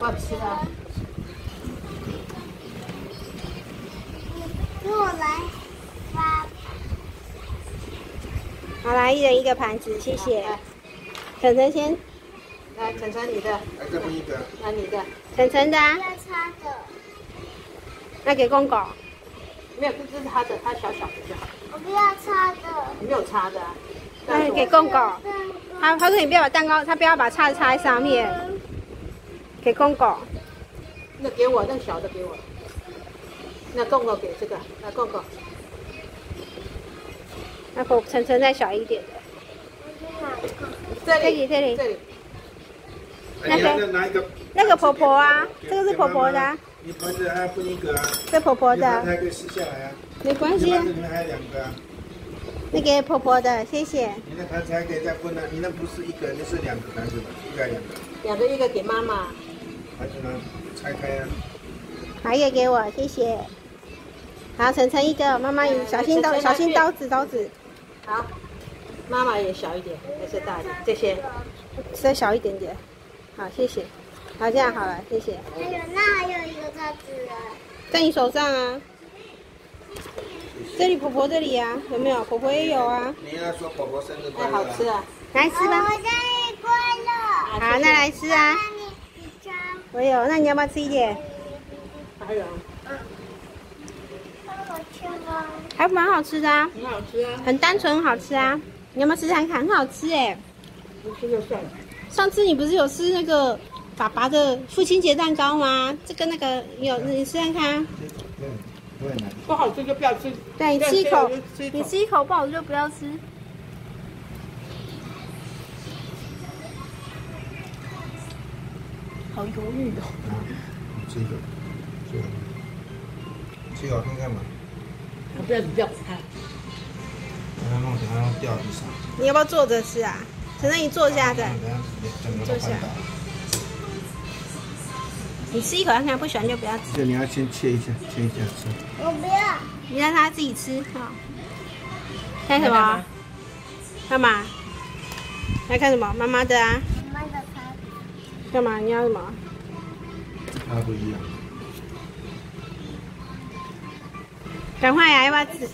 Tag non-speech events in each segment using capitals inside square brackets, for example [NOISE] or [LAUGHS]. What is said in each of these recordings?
我要吃啊！给我来发。好，来一人一个盘子，谢谢。晨晨先，来，晨晨你的，来这边一个，那你的，晨晨的啊要，插的，那给公公。没有，这是他的，他小小的就好，我不要擦的。没有擦的啊。那给公公。他他说你不要把蛋糕，他不要把叉子插在上面，给公公。那给我，那小的给我。那公公给这个，那公公，那婆晨晨再小一点。的，这里这里。这里，那个？那个婆婆啊，这个是婆婆的啊，你盘子还要分一个啊，这婆婆的，还可以撕下来啊，没关系啊。你盘子，里面还有两个啊，那给婆婆的，谢谢。你那盘子还可以再分啊，你那不是一个，那是两个盘子吧，一个还两个，两个一个给妈妈，盘子呢拆开啊，拿，一个给我，谢谢。好，晨晨一个，妈妈也小心刀，小心刀子，刀子，好，妈妈也小一点，还是大一点？这些再小一点点。好，谢谢。好，这样好了，谢谢。还有那还有一个刀子啊，在你手上啊，这里婆婆这里啊，有没有？婆婆也有啊，你要说婆婆生日快哎，乐啊，好吃啊！来吃吧。我生日快乐。好，那来吃啊。那你你抓，我有，那你要不要吃一点？还有，帮我吃吗？还蛮好吃的啊，很好吃啊，很单纯，很好吃啊。你要不要吃看看？很好吃哎。不吃就算了。上次你不是有吃那个爸爸的父亲节蛋糕吗？这个那个有，你试看看。不好吃就不要吃。对，你吃一口吃一，口你吃一口不好吃就不要吃。好犹豫哦。啊，这个，这个，这个 [LAUGHS] 我看看嘛，不要不要它。让它弄，等它掉地上。你要不要坐着吃啊？晨晨，你坐下再，等下。你吃一口看看，不喜欢就不要吃。这你要先切一下，切一下吃。我不要。你让他自己吃好。看什么？干嘛？来看什么？妈妈的啊？干嘛？你要什么？它不一样。赶快呀、要不要吃？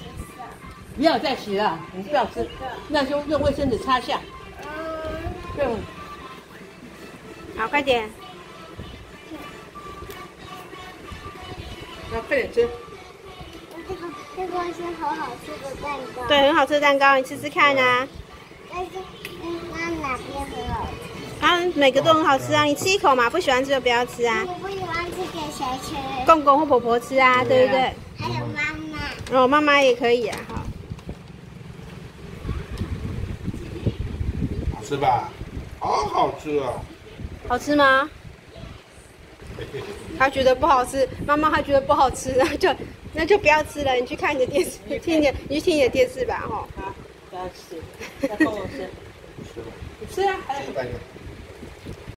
不要再洗了，你不要吃，那就用卫生纸擦下。嗯，用好，快点。那快点吃。这个这个是很好吃的蛋糕。。对，很好吃的蛋糕，你吃吃看啊。但是，嗯，那哪边很好吃？啊，每个都很好吃啊，你吃一口嘛，不喜欢吃就不要吃啊。我不喜欢吃给谁吃？公公或婆婆吃啊，对不对？还有妈妈。哦，妈妈也可以啊，好。好吃吧？好好吃啊！好吃吗？[LAUGHS] 他觉得不好吃，妈妈他觉得不好吃，那就那就不要吃了，你去看你的电视，听你的，你去听你的电视吧，哈。好，不要吃，要帮我吃。[LAUGHS] 吃吧，你吃啊，还有吃。